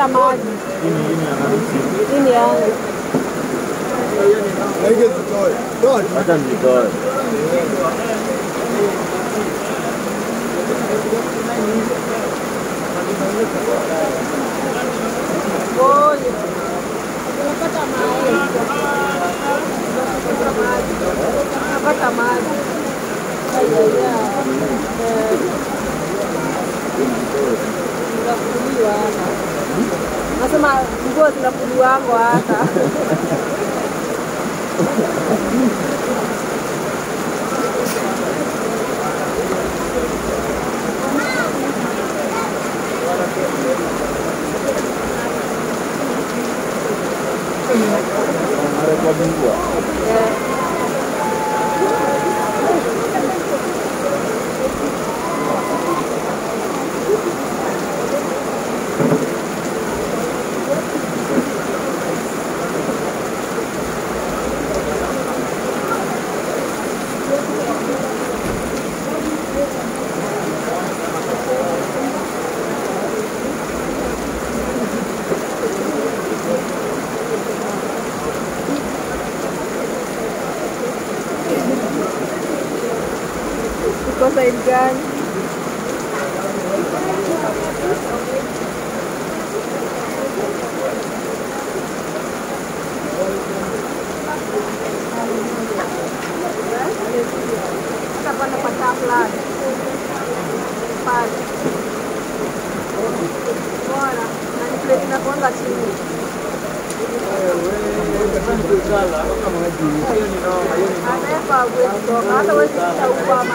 Tamam. Ini ya. Lagi tu toy. Toy. Macam ni toy. Oh, kenapa tak main? Kenapa tak main? Kenapa tak main? 아, 무엇인가 부유한 거야. Ada? Side gani? Hapa pana pataplan. Pale. Bora, na ni plate inakuanga chini. Anaweka hawezi toka, hata huwezi kuchagua ama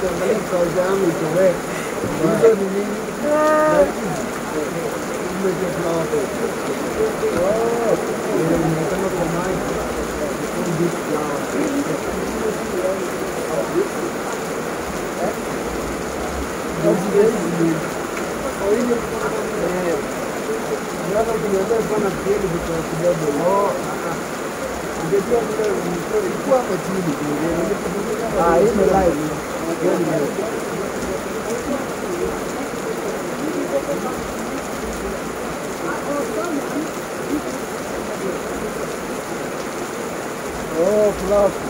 vitu ili wewe kuangalia sauti yangu itolee. Hizo ni nini? Imejaa flower pot. Oh, eh, nimesema kwa maji. This flower. Unaweza kuniambia kuwa na kieli vitu kidogo. Oh, Ungejua vile ilikuwa hapa chini. Ah, hii ni live. Oh, классно.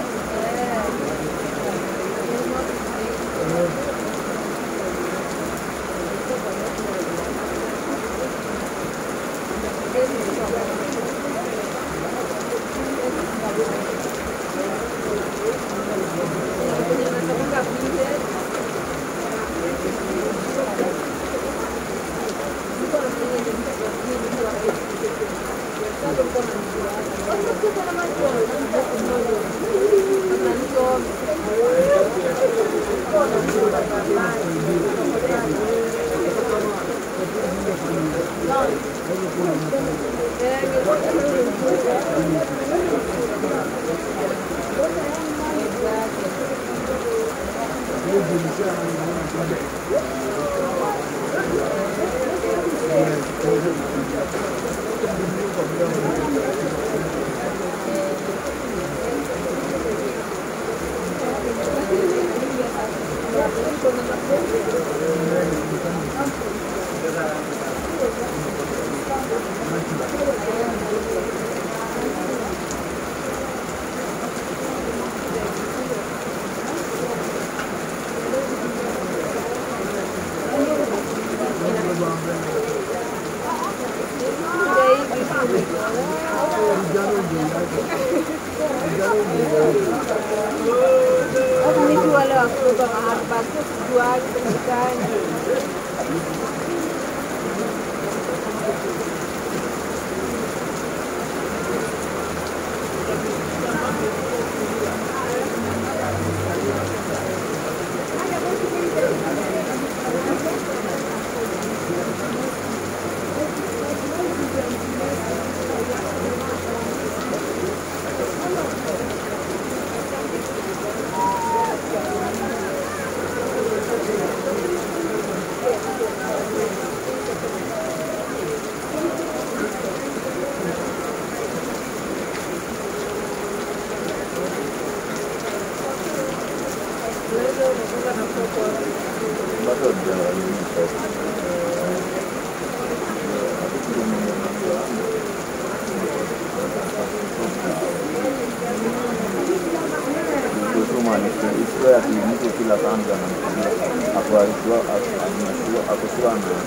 akusobanura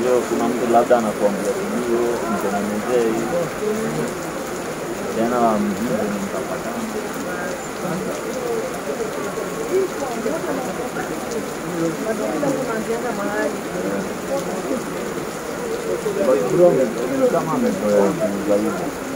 ndio kuna mtu labda anakuambia ndio mtengenezee hivyo tena wa mjini mtapatana kama amezoea kuuza hivyo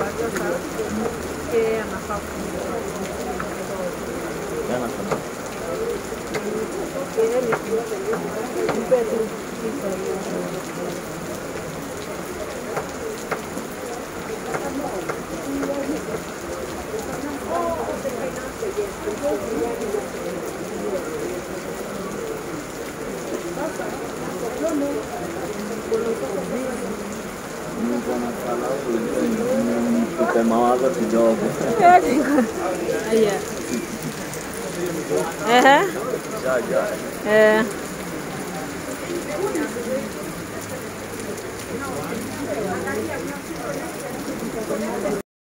na yeye hapa. Baada sasa yeye anafaa Yeye ni mpe tu pesa hiyo. Tupe mawazo kidogo. Haya. Ehe. Jaja. Eh.